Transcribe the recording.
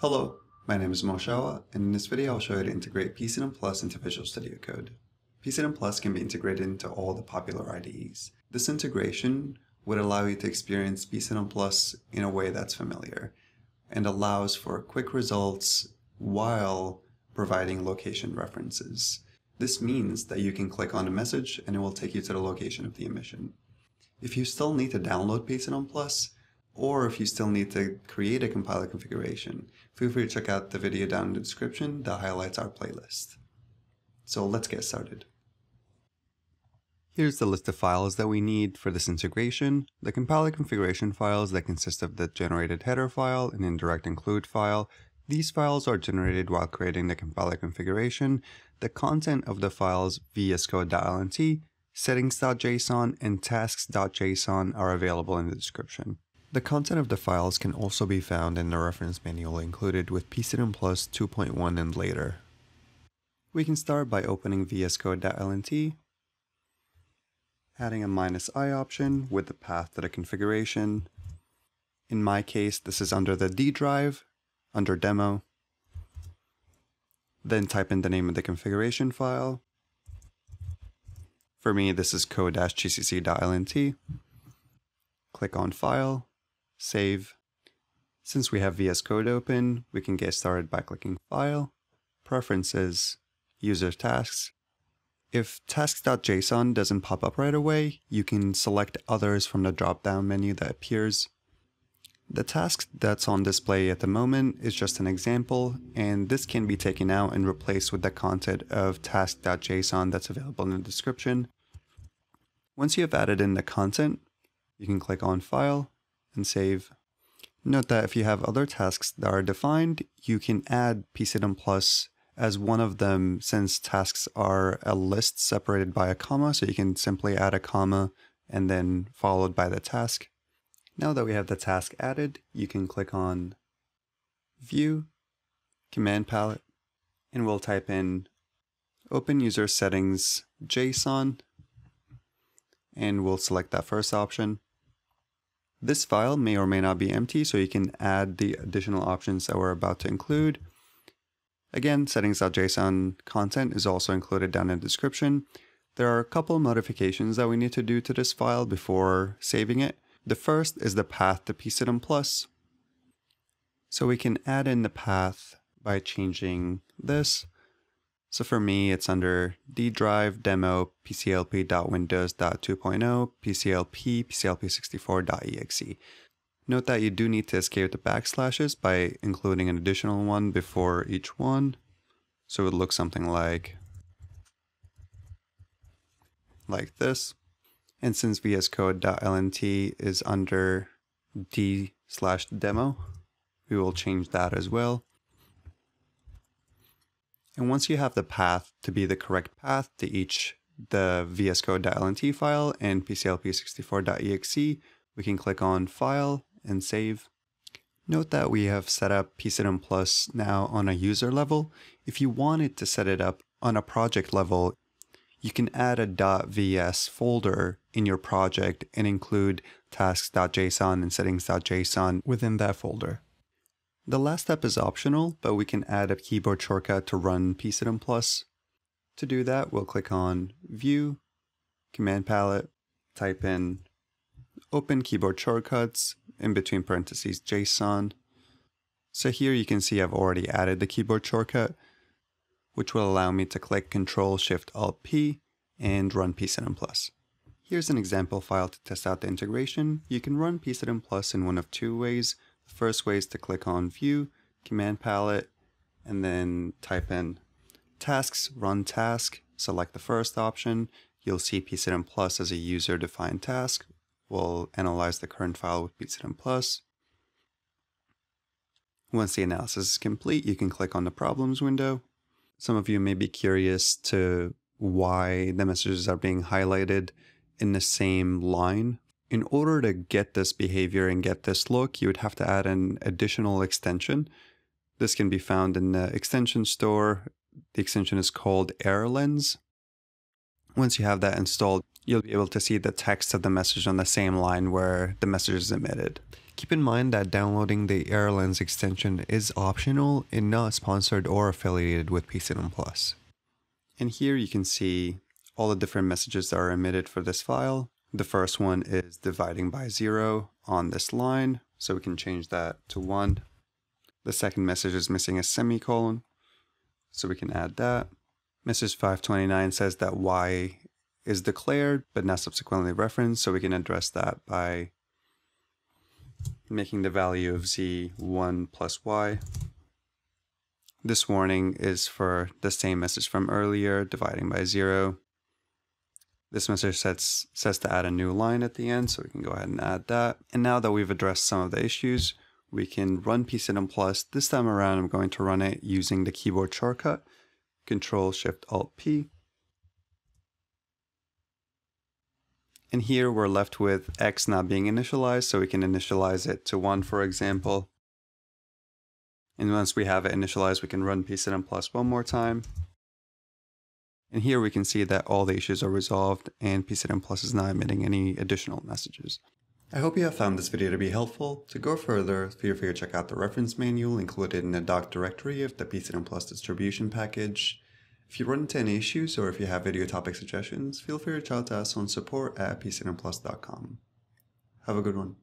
Hello, my name is Moshawa, and in this video I'll show you how to integrate PC-lint Plus into Visual Studio Code. PC-lint Plus can be integrated into all the popular IDEs. This integration would allow you to experience PC-lint Plus in a way that's familiar, and allows for quick results while providing location references. This means that you can click on a message and it will take you to the location of the emission. If you still need to download PC-lint Plus, or if you still need to create a compiler configuration, feel free to check out the video down in the description that highlights our playlist. So let's get started. Here's the list of files that we need for this integration. The compiler configuration files that consist of the generated header file and indirect include file. These files are generated while creating the compiler configuration. The content of the files vscode.lnt, settings.json, and tasks.json are available in the description. The content of the files can also be found in the reference manual included with PC-lint Plus 2.1 and later. We can start by opening vscode.lnt, adding a minus i option with the path to the configuration. In my case, this is under the D drive, under demo. Then type in the name of the configuration file. For me, this is code-gcc.lnt. Click on File, save. Since we have VS Code open, we can get started by clicking File, Preferences, User Tasks. If tasks.json doesn't pop up right away, you can select others from the drop-down menu that appears. The task that's on display at the moment is just an example, and this can be taken out and replaced with the content of task.json that's available in the description. Once you have added in the content, you can click on File, and save. Note that if you have other tasks that are defined, you can add PC-lint Plus as one of them since tasks are a list separated by a comma, so you can simply add a comma and then followed by the task. Now that we have the task added, you can click on View, Command Palette, and we'll type in Open User Settings JSON, and we'll select that first option. This file may or may not be empty, so you can add the additional options that we're about to include. Again, settings.json content is also included down in the description. There are a couple modifications that we need to do to this file before saving it. The first is the path to PC-lint Plus. So we can add in the path by changing this. So for me, it's under D drive demo pclp.windows.2.0 pclp pclp64.exe. Note that you do need to escape the backslashes by including an additional one before each one. So it would look something like like this. And since vscode.lnt is under d slash demo, we will change that as well. And once you have the path to be the correct path to each the vscode.lnt file and pclp64.exe, we can click on File and Save. Note that we have set up PC-lint Plus now on a user level. If you wanted to set it up on a project level, you can add a .vs folder in your project and include tasks.json and settings.json within that folder. The last step is optional, but we can add a keyboard shortcut to run PC-lint Plus. To do that, we'll click on View, Command Palette, type in Open Keyboard Shortcuts, in between parentheses JSON. So here you can see I've already added the keyboard shortcut, which will allow me to click Control Shift Alt P and run PC-lint Plus. Here's an example file to test out the integration. You can run PC-lint Plus in one of two ways. First way is to click on View, Command Palette, and then type in Tasks, Run Task, select the first option. You'll see PC-lint Plus as a user-defined task. We'll analyze the current file with PC-lint Plus. Once the analysis is complete, you can click on the Problems window. Some of you may be curious to why the messages are being highlighted in the same line in order to get this behavior and get this look, you would have to add an additional extension. This can be found in the extension store. The extension is called Error Lens. Once you have that installed, you'll be able to see the text of the message on the same line where the message is emitted. Keep in mind that downloading the Error Lens extension is optional and not sponsored or affiliated with PC-lint Plus. And here you can see all the different messages that are emitted for this file. The first one is dividing by zero on this line, so we can change that to one. The second message is missing a semicolon, so we can add that. Message 529 says that y is declared but not subsequently referenced, so we can address that by making the value of z 1 plus y. This warning is for the same message from earlier, dividing by 0. This message sets, says to add a new line at the end, so we can go ahead and add that. And now that we've addressed some of the issues, we can run PC-lint Plus. This time around, I'm going to run it using the keyboard shortcut, Control Shift Alt P. And here we're left with x not being initialized, so we can initialize it to 1, for example. And once we have it initialized, we can run PC-lint Plus one more time. And here we can see that all the issues are resolved and PC-lint Plus is not emitting any additional messages. I hope you have found this video to be helpful. To go further, feel free to check out the reference manual included in the doc directory of the PC-lint Plus distribution package. If you run into any issues or if you have video topic suggestions, feel free to reach out to us on support at pclintplus.com. Have a good one.